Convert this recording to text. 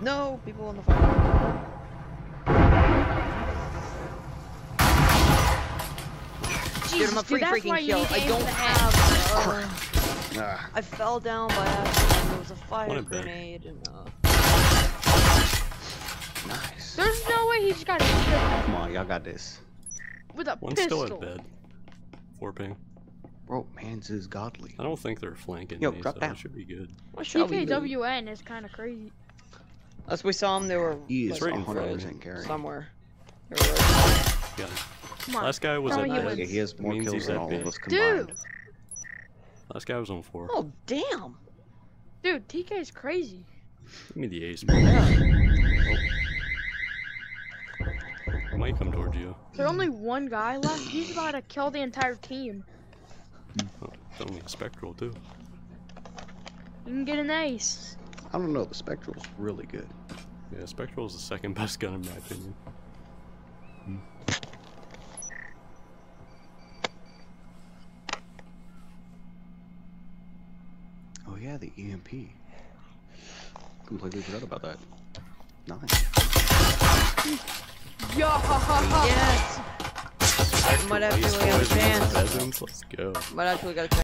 No, people on the fire. Jesus, him a free dude, that's freaking why you kill. I don't for the head. have. Uh, I fell down by accident. There was a fire a grenade and uh. nice. There's no way he just got hit Come on, y'all got this. with a One's pistol. still in bed. Four ping. Bro, man's is godly. I don't think they're flanking Yo, me, drop so down. should be good. What shall we do? TKWN is kind of crazy. As we saw them, they were He is like, right 100% carrying. somewhere. They were right- Got it. Come on. Last guy was Tell at me he bed. wins. Yeah, he has more kills than all B. of us combined. Dude, Last guy was on four. Oh damn! dude, TK is crazy. Give me the ace. Yeah. I might come towards you. There's only one guy left. He's about to kill the entire team. Oh, it's only a spectral too. You can get an ace. I don't know, the Spectral's really good. Yeah, spectral is the second best gun in my opinion. Hmm. Oh yeah, the EMP. Completely forgot about that. Nice. Yeah. Yes. Might actually have a chance. Let's go. Might actually got a chance.